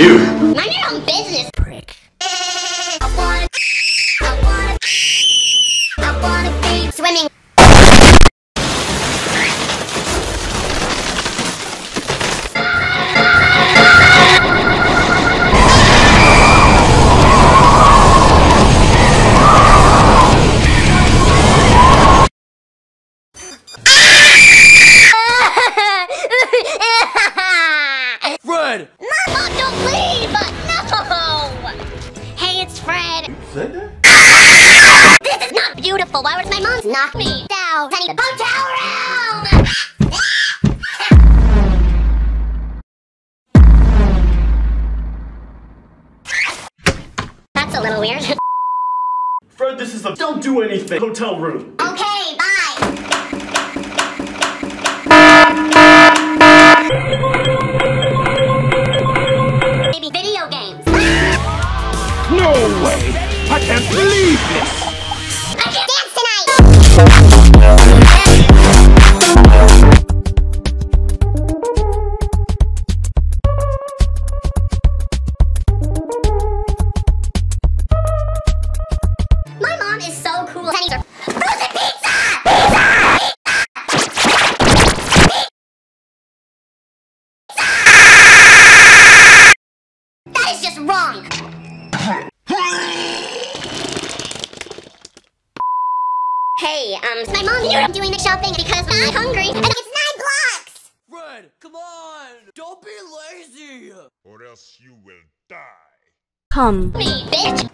You. Mind your own business. Don't leave! No! Hey, it's Fred. Said that? This is not beautiful. Why would my mom knock me down? I need a hotel room! That's a little weird. Fred, this is a don't do anything hotel room. Okay, bye. can't believe this. I can't dance tonight. My mom is so cool. Pennies are frozen pizza. That is just wrong. Hey, um, my mom, I'm doing the shopping because I'm hungry and it's nine blocks. Fred, come on! Don't be lazy! or else you will die. Come. Me, bitch.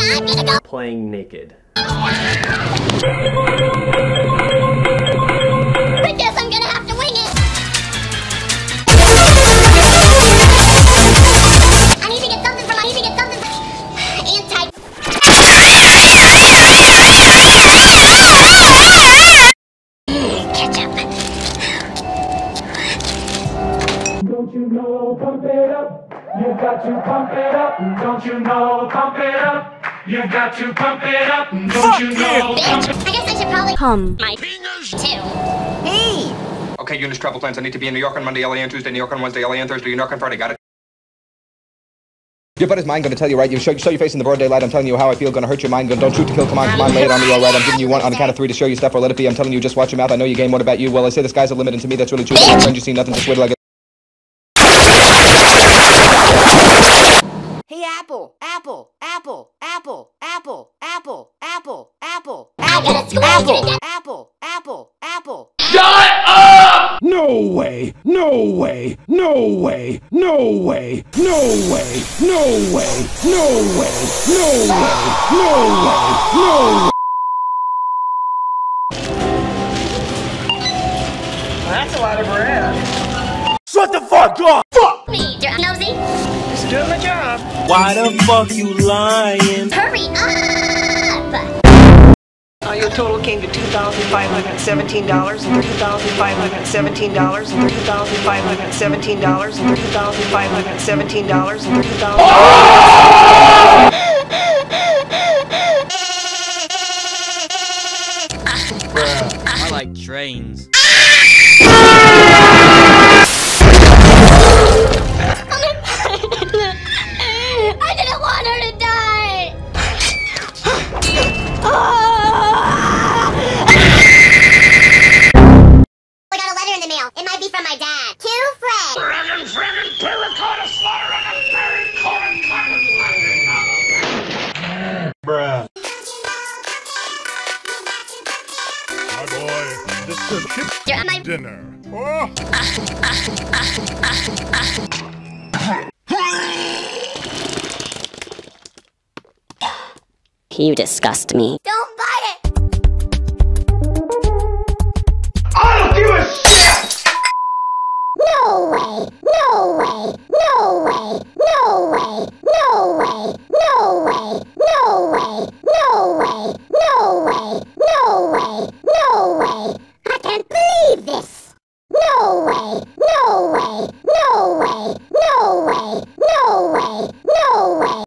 I need. Playing naked. Up. You got to pump it up. Don't you know, pump it up. You've got to pump it up. Don't you know? Bitch. I guess I should probably. Come. My fingers too. Hey. Okay, Eunice travel plans. I need to be in New York on Monday, LA on Tuesday, New York on Wednesday, LA on Thursday, New York on Friday. Got it? Your buddy's mind gonna tell you, right? You show, show your face in the broad daylight. I'm telling you how I feel. Gonna hurt your mind. Gonna don't shoot to kill. Come on, come on, lay it on me, all right? I'm giving you one on the count of three to show you stuff, or let it be. I'm telling you, just watch your mouth. I know your game. What about you? Well, I say the sky's the limit, and to me, that's really true. But my friend, you see nothing. Just wait till I get. Hey, Apple, Apple, Apple, Apple, Apple, Apple, Apple, Apple, I gotta Apple, Apple, Apple, Apple. No way! No way! No way! No way! No way! No way! No way! No way! No way! No way! That's a lot of bread. Shut the fuck up! Fuck me. You're nosy doing my job. Why the fuck you lying? Hurry up! Uh, your total came to two thousand five hundred seventeen dollars and two thousand five hundred seventeen dollars and two thousand five hundred seventeen dollars and two thousand five hundred seventeen dollars and two thousand. Bruh, I like trains. My boy, this is ship You're my dinner. Oh! You disgust me. Don't buy it. I don't give a shit! No way. No way. No way! No way! No way! No way! No way! No way! No way! No way! No way! I can't believe this! No way! No way! No way! No way! No way! No way!